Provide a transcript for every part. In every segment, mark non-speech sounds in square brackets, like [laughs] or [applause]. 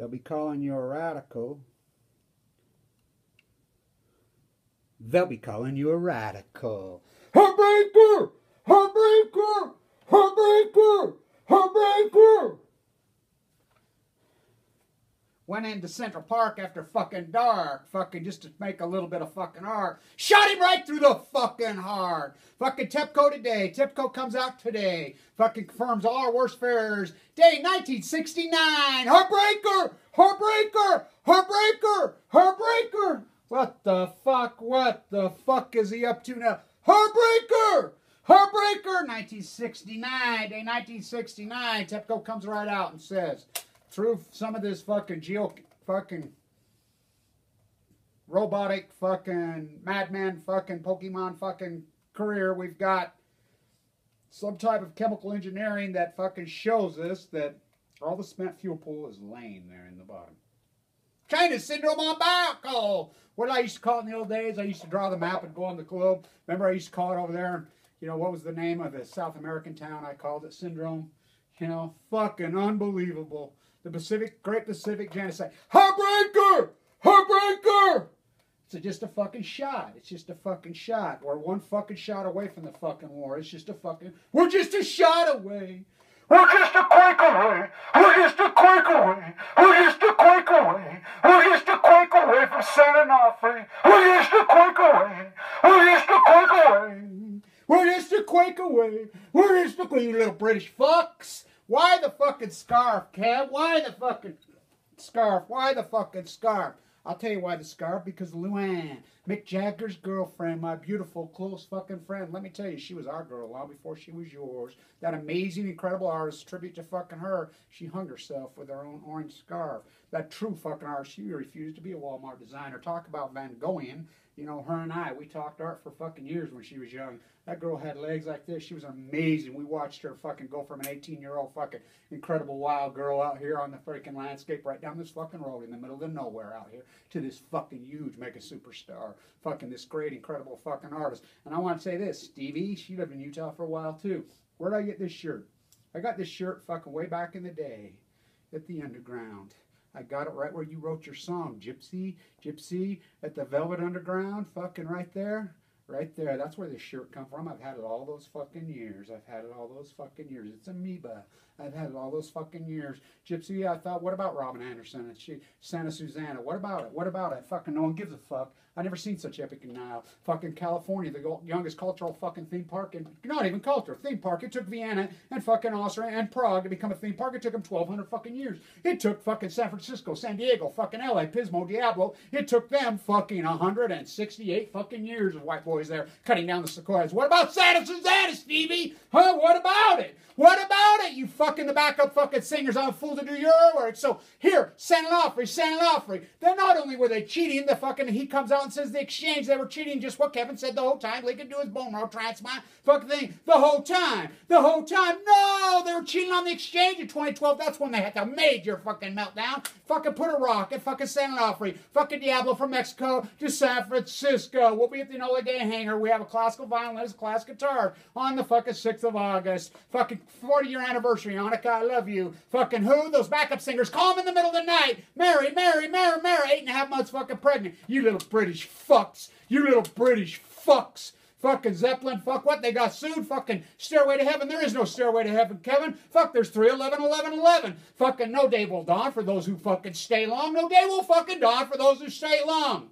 They'll be calling you a radical. They'll be calling you a radical. Heartbreaker! Heartbreaker! Heartbreaker! Heartbreaker! Went into Central Park after fucking dark, fucking just to make a little bit of fucking art. Shot him right through the fucking heart. Fucking TEPCO today. TEPCO comes out today. Fucking confirms all our worst fares. Day 1969. Heartbreaker! Heartbreaker! Heartbreaker! Heartbreaker! What the fuck? What the fuck is he up to now? Heartbreaker! Heartbreaker! 1969. Day 1969. TEPCO comes right out and says, through some of this fucking geo fucking robotic fucking madman fucking Pokemon fucking career, we've got some type of chemical engineering that fucking shows us that all the spent fuel pool is laying there in the bottom. China syndrome on biocol. What I used to call it in the old days, I used to draw the map and go on the globe. Remember, I used to call it over there. You know what was the name of the South American town? I called it syndrome. You know, fucking unbelievable the Pacific, Great Pacific Genocide. Heartbreaker! Heartbreaker! It's just a fucking shot. It's just a fucking shot. We're one fucking shot away from the fucking war. It's just a fucking. We're just a shot away. We're just a quake away. We're just a quake away. We're just a quake away. We're just a quake away from San Onofre. We're just a quake away. We're just a quake away. We're just a quake away. We're just a quake, you little British fucks. Why the fucking scarf, Kev? Why the fucking scarf? Why the fucking scarf? I'll tell you why the scarf, because Luann, Mick Jagger's girlfriend, my beautiful, close fucking friend. Let me tell you, she was our girl long before she was yours. That amazing, incredible artist, tribute to fucking her, she hung herself with her own orange scarf. That true fucking artist, she refused to be a Walmart designer. Talk about Van Goghian. You know, her and I, we talked art for fucking years when she was young. That girl had legs like this. She was amazing. We watched her fucking go from an 18 year old fucking incredible wild girl out here on the freaking landscape right down this fucking road in the middle of nowhere out here to this fucking huge mega superstar. Fucking this great, incredible fucking artist. And I want to say this Stevie, she lived in Utah for a while too. Where'd I get this shirt? I got this shirt fucking way back in the day at the underground. I got it right where you wrote your song, Gypsy, Gypsy, at the Velvet Underground, fucking right there. Right there. That's where this shirt come from. I've had it all those fucking years. I've had it all those fucking years. It's amoeba. I've had it all those fucking years. Gypsy, I thought, what about Robin Anderson and she, Santa Susana? What about it? What about it? Fucking no one gives a fuck. I never seen such epic now. Uh, fucking California, the youngest cultural fucking theme park, and not even culture, theme park. It took Vienna and fucking Austria and Prague to become a theme park. It took them 1,200 fucking years. It took fucking San Francisco, San Diego, fucking LA, Pismo, Diablo. It took them fucking 168 fucking years of white boys there cutting down the sequoias. What about Santa Susana, Stevie? Huh? What about it? What about it? You fucking the backup fucking singers. I'm a fool to do your work. So here, San Onofre, San Onofre. Then not only were they cheating, the fucking he comes out says the exchange they were cheating. Just what Kevin said the whole time. They could do his bone marrow transplant fucking thing the whole time. The whole time. No, they were cheating on the exchange in 2012. That's when they had the major fucking meltdown. Fucking put a rock at fucking San Onofre. Fucking Diablo from Mexico to San Francisco. We'll be at the Enola Gay Hangar. We have a classical violinist, class guitar on the fucking 6th of August. Fucking 40 year anniversary, Annika, I love you. Fucking who? Those backup singers. Call them in the middle of the night. Mary, Mary, Mary, Mary, eight and a half months fucking pregnant. You little British fucks. You little British fucks. Fucking Zeppelin, fuck what? They got sued. Fucking Stairway to Heaven. There is no Stairway to Heaven, Kevin. Fuck, there's 3 11 11 11. Fucking no day will dawn for those who fucking stay long. No day will fucking dawn for those who stay long.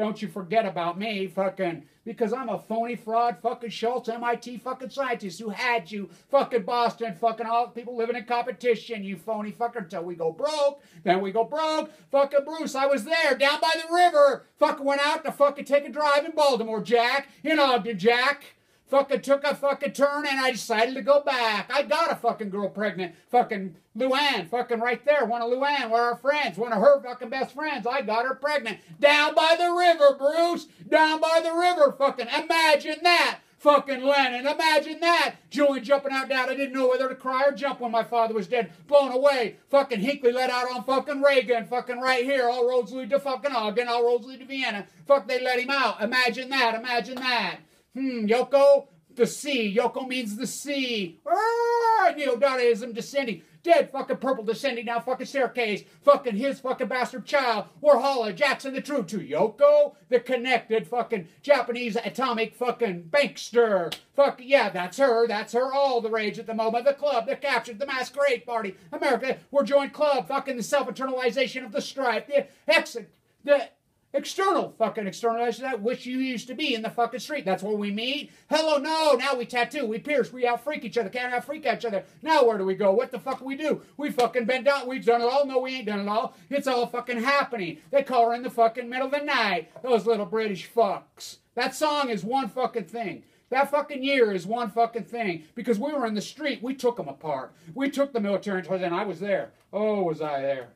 Don't you forget about me, fucking, because I'm a phony fraud, fucking Schultz, MIT fucking scientist who had you, fucking Boston, fucking all people living in competition, you phony fucker, until we go broke, then we go broke. Fucking Bruce, I was there, down by the river, fucking went out to fucking take a drive in Baltimore, Jack, in Ogden, Jack fucking took a fucking turn and I decided to go back. I got a fucking girl pregnant. Fucking Luann, fucking right there. One of Luann, one of her friends, one of her fucking best friends. I got her pregnant. Down by the river, Bruce. Down by the river, fucking. Imagine that. Fucking Lennon, imagine that! Julian jumping out down. I didn't know whether to cry or jump when my father was dead. Blown away. Fucking Hinckley let out on fucking Reagan. Fucking right here. All roads lead to fucking Ogden. All roads lead to Vienna. Fuck, they let him out. Imagine that. Imagine that. Hmm, Yoko, the sea. Yoko means the sea. Ah, Neo-Dadaism descending. dead fucking purple descending down fucking staircase, fucking his fucking bastard child, Warhola, Jackson the True, to Yoko, the connected fucking Japanese atomic fucking bankster. Fuck, yeah, that's her, that's her, all the rage at the moment. The club, the captured, the masquerade party, America, we're joined club, fucking the self internalization of the strife, the exit, the External fucking externalization that which you used to be in the fucking street. That's where we meet. Hello, no. Now we tattoo, we pierce, we out freak each other, can't out freak each other. Now where do we go? What the fuck we do? We fucking been down, we've done it all. No, we ain't done it all. It's all fucking happening. They call her in the fucking middle of the night. Those little British fucks. That song is one fucking thing. That fucking year is one fucking thing because we were in the street. We took them apart. We took the military and I was there. Oh, was I there?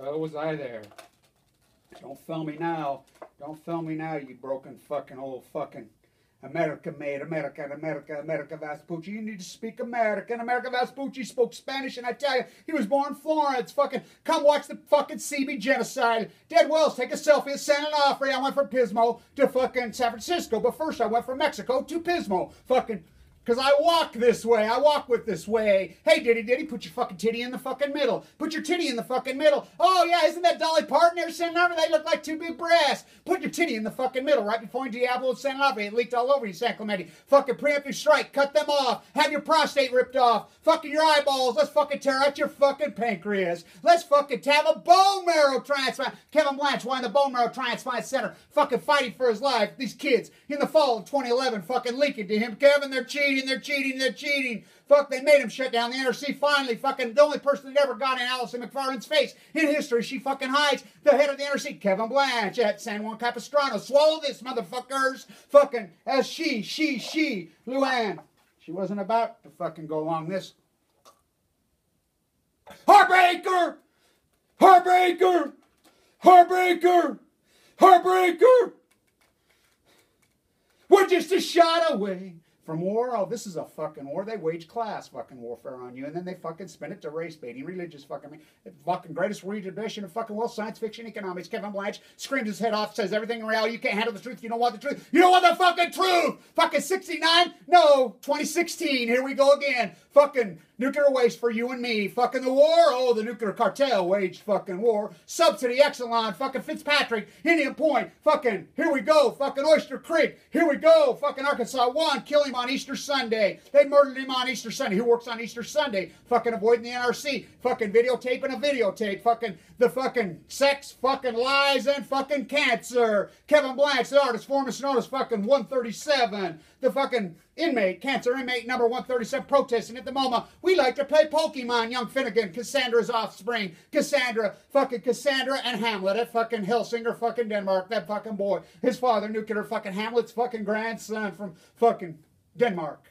Oh, was I there? Don't film me now. Don't film me now, you broken fucking old fucking America made America, America, America Vespucci. You need to speak American. America Vespucci spoke Spanish, and I tell you, he was born in Florence. Fucking come watch the fucking CB genocide. Dead Wells, take a selfie at San Onofre. I went from Pismo to fucking San Francisco, but first I went from Mexico to Pismo. Fucking because I walk this way. I walk with this way. Hey, Diddy Diddy, put your fucking titty in the fucking middle. Put your titty in the fucking middle. Oh, yeah, isn't that Dolly Parton there sitting over? They look like two big breasts. Put your titty in the fucking middle right before Diablo San Lave. It leaked all over you, San Clemente. Fucking preemptive strike. Cut them off. Have your prostate ripped off. Fucking your eyeballs. Let's fucking tear out your fucking pancreas. Let's fucking have a bone marrow transplant. Kevin Blanch, why in the bone marrow transplant center? Fucking fighting for his life. These kids in the fall of 2011 fucking leaking to him. Kevin, they're cheating. They're cheating. They're cheating. Fuck, they made him shut down the NRC. Finally, fucking the only person that ever got in Allison Macfarlane's face in history, she fucking hides the head of the NRC, Kevin Blanch at San Juan Capistrano. Swallow this, motherfuckers. Fucking as she, she, she, Luann. She wasn't about to fucking go along this. Heartbreaker! Heartbreaker! Heartbreaker! Heartbreaker! We're just a shot away from war. Oh, this is a fucking war. They wage class fucking warfare on you, and then they fucking spin it to race baiting, religious fucking, me fucking greatest read edition of fucking well science fiction economics. Kevin Blanch screams his head off, says everything in reality. You can't handle the truth. You don't want the truth. You don't want the fucking truth. Fucking 69? No, 2016. Here we go again. Fucking nuclear waste for you and me. Fucking the war. Oh, the nuclear cartel waged fucking war. Subsidy, Exelon, fucking Fitzpatrick, Indian Point. Fucking, here we go. Fucking Oyster Creek. Here we go. Fucking Arkansas one. Kill him on Easter Sunday. They murdered him on Easter Sunday. Who works on Easter Sunday? Fucking avoiding the NRC. Fucking videotaping a videotape. Fucking the fucking sex, fucking lies, and fucking cancer. Kevin Blanch, the artist, formerly known as fucking 137. The fucking inmate, cancer inmate number 137, protesting at the moment. We like to play Pokemon, young Finnegan, Cassandra's offspring. Cassandra, fucking Cassandra and Hamlet at fucking Helsinger, fucking Denmark. That fucking boy. His father, nuclear fucking Hamlet's fucking grandson from fucking Denmark.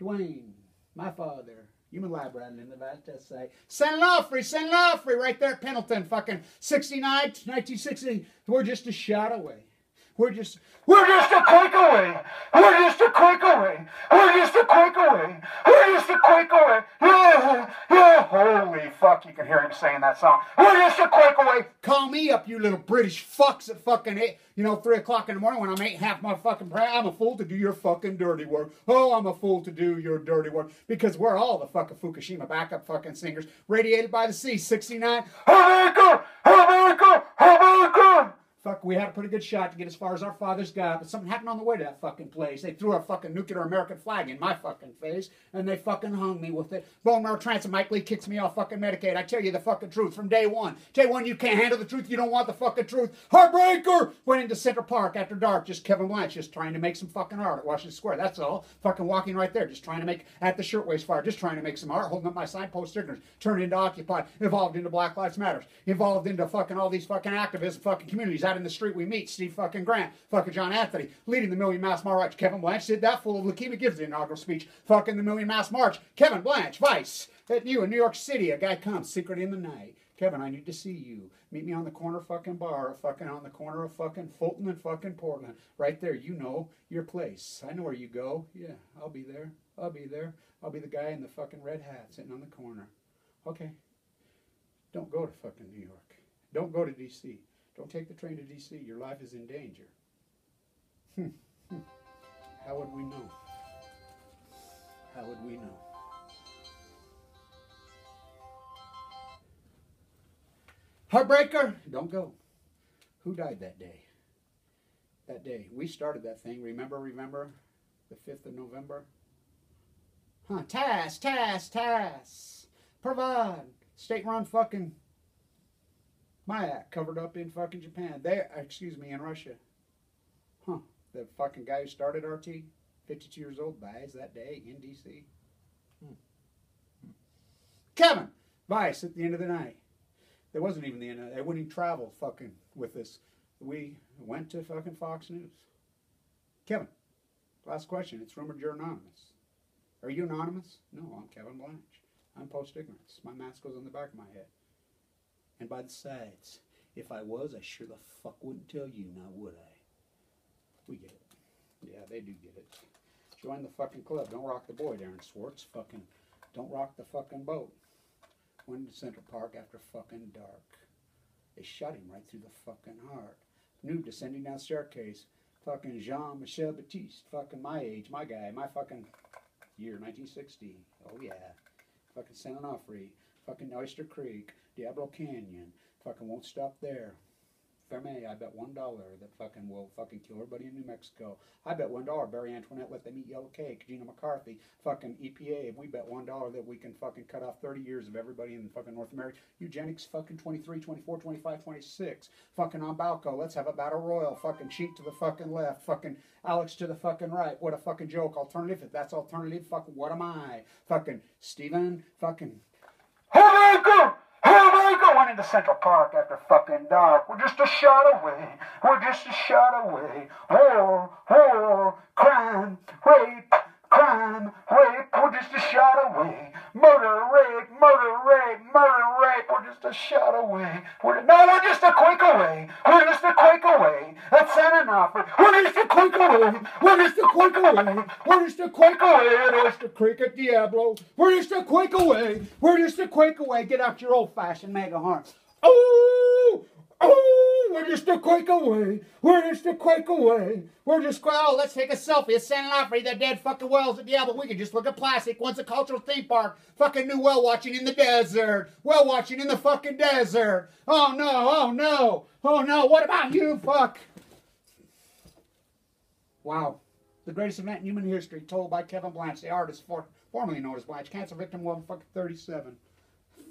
Dwayne, my father. Human lab ran in the test say. San Onofre, San Onofre, right there at Pendleton, fucking 69, 1960. We're just a shot away. We're just, we're just a click away. We're just a click away. We're just a click away. We're just a click away. Yeah. Holy fuck, you can hear him saying that song. We're just a click away. Call me up, you little British fucks at fucking eight, you know, three o'clock in the morning when I'm eight half my fucking prayer. I'm a fool to do your fucking dirty work. Oh, I'm a fool to do your dirty work. Because we're all the fucking Fukushima backup fucking singers. Radiated by the sea, 69. America! America! We had a pretty good shot to get as far as our fathers got, but something happened on the way to that fucking place. They threw a fucking nuclear American flag in my fucking face, and they fucking hung me with it. Bone marrow transplant. Mike Lee kicks me off fucking Medicaid. I tell you the fucking truth from day one. Day one, you can't handle the truth. You don't want the fucking truth. Heartbreaker! Went into Central Park after dark. Just Kevin Blanch, just trying to make some fucking art at Washington Square. That's all. Fucking walking right there, just trying to make at the shirtwaist fire, just trying to make some art, holding up my signpost stickers, turned into Occupy, evolved into Black Lives Matters, evolved into fucking all these fucking activists, fucking communities out in the street we meet. Steve fucking Grant, fucking John Anthony, leading the Million Mask March. Kevin Blanch did that full of leukemia, gives the inaugural speech. Fucking the Million Mask March. Kevin Blanch, Vice. At you in New York City, a guy comes secretly in the night. Kevin, I need to see you. Meet me on the corner fucking bar, fucking on the corner of fucking Fulton and fucking Portland. Right there, you know your place. I know where you go. Yeah, I'll be there. I'll be there. I'll be the guy in the fucking red hat sitting on the corner. Okay. Don't go to fucking New York. Don't go to D.C. Don't take the train to D.C. Your life is in danger. [laughs] How would we know? How would we know? Heartbreaker, don't go. Who died that day? That day. We started that thing. Remember, remember? The 5th of November? Huh. Tass, Tass, Tass. Provide. State-run fucking Mayak covered up in fucking Japan. They, excuse me, in Russia. Huh. The fucking guy who started RT, 52 years old, dies that day in D.C. Hmm. Kevin, Vice at the end of the night. There wasn't even the end of They wouldn't even travel fucking with this. We went to fucking Fox News. Kevin, last question. It's rumored you're anonymous. Are you anonymous? No, I'm Kevin Blanch. I'm post ignorance. My mask goes on the back of my head. And by the sides. If I was, I sure the fuck wouldn't tell you now, would I? We get it. Yeah, they do get it. Join the fucking club. Don't rock the boy, Darren Swartz. Fucking don't rock the fucking boat. Went to Central Park after fucking dark. They shot him right through the fucking heart. New descending down the staircase. Fucking Jean Michel Basquiat. Fucking my age, my guy, my fucking year, 1960. Oh yeah. Fucking San Onofre. Fucking Oyster Creek. Diablo Canyon. Fucking won't stop there. Fermi, I bet one dollar that fucking will fucking kill everybody in New Mexico. I bet one dollar Barry Antoinette let them eat yellow cake. Gina McCarthy, fucking EPA, If we bet one dollar that we can fucking cut off 30 years of everybody in fucking North America. Eugenics, fucking 23, 24, 25, 26. Fucking on Balco, let's have a battle royal. Fucking cheat to the fucking left. Fucking Alex to the fucking right. What a fucking joke. Alternative, if that's alternative, fucking what am I? Fucking Steven, fucking. Hey, going into Central Park after fucking dark. We're just a shot away. We're just a shot away. War, war, crime, rape, crime, rape. We're just a shot away. Murder, rape, murder, rape, murder, rape. We're just a shot away. We're, no, we're just a quick away. We're just a quick away. That's enough. We're just a quick away. We're just a quick away. We're just a quick away. It's the cricket Diablo. We're just a quick away. We're just a quick away. Get out your old fashioned mega horn. Oh, oh, we're just a quake away. We're just a quake away. We're just, oh, let's take a selfie. It's San Onofre, the dead fucking whales. Yeah, but we can just look at plastic. Once a cultural theme park. Fucking new whale watching in the desert. Whale watching in the fucking desert. Oh no, oh no, oh no. What about you, fuck? Wow. The greatest event in human history, told by Kevin Blanch, the artist for, formerly known as Blanch, cancer victim, one fucking 37.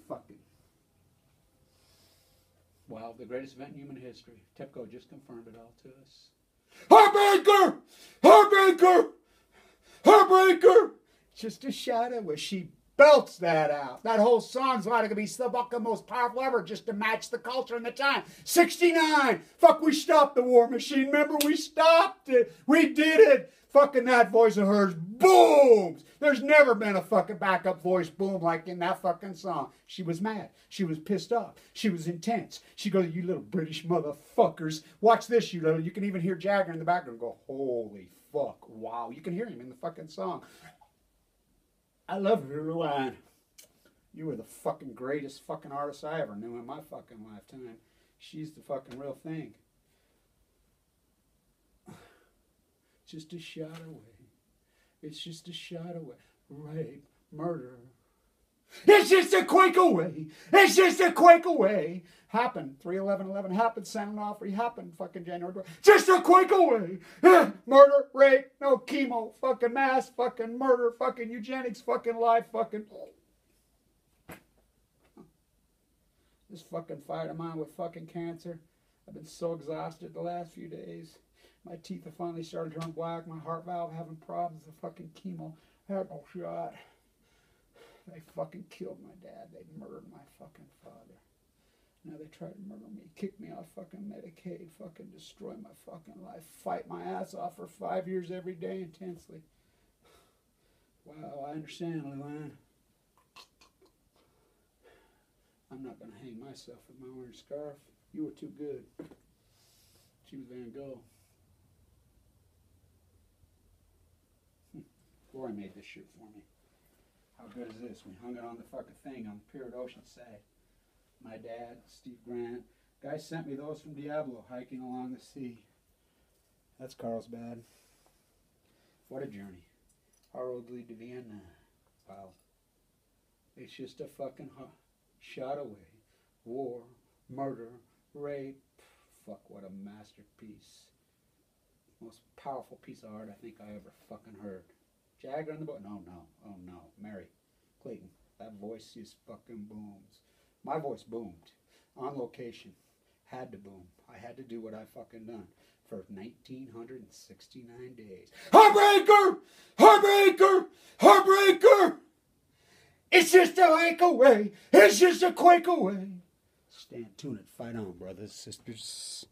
Fucking. Wow, the greatest event in human history. TEPCO just confirmed it all to us. Heartbreaker! Heartbreaker! Heartbreaker! Just a shadow where she belts that out. That whole song's like to be the fucking most powerful ever just to match the culture and the time. 69! Fuck, we stopped the war machine. Remember, we stopped it. We did it. Fucking that voice of hers booms. There's never been a fucking backup voice boom like in that fucking song. She was mad. She was pissed off. She was intense. She goes, You little British motherfuckers. Watch this, you little. You can even hear Jagger in the background go, Holy fuck. Wow. You can hear him in the fucking song. I love her line. You were the fucking greatest fucking artist I ever knew in my fucking lifetime. She's the fucking real thing. [sighs] just a shot away. It's just a shot away. Rape, murder. It's just a quake away. It's just a quake away. Happened. 31111 happened. San Onofre happened. Fucking January. Just a quake away. [laughs] murder, rape, no chemo, fucking mass, fucking murder, fucking eugenics, fucking life, fucking. This fucking fight of mine with fucking cancer. I've been so exhausted the last few days. My teeth have finally started to turn black. My heart valve having problems. The fucking chemo. I had no shot. They fucking killed my dad. They murdered my fucking father. Now they try to murder me, kick me off fucking Medicaid, fucking destroy my fucking life, fight my ass off for five years every day intensely. Wow, I understand, Leland. I'm not gonna hang myself with my orange scarf. You were too good. She was Van Gogh. Lori made this shoot for me. How good is this? We hung it on the fucking thing on the pier at Ocean Oceanside. My dad, Steve Grant. Guy sent me those from Diablo, hiking along the sea. That's Carlsbad. What a journey. Our road lead to Vienna. Wow. It's just a fucking shot away. War, murder, rape. Fuck, what a masterpiece. Most powerful piece of art I think I ever fucking heard. Jagger in the book? No, no, oh no. Merry Clayton. That voice just fucking booms. My voice boomed on location. Had to boom. I had to do what I fucking done for 1969 days. Heartbreaker! Heartbreaker! Heartbreaker! It's just a hike away. It's just a quake away. Stand tuned and fight on, brothers, sisters.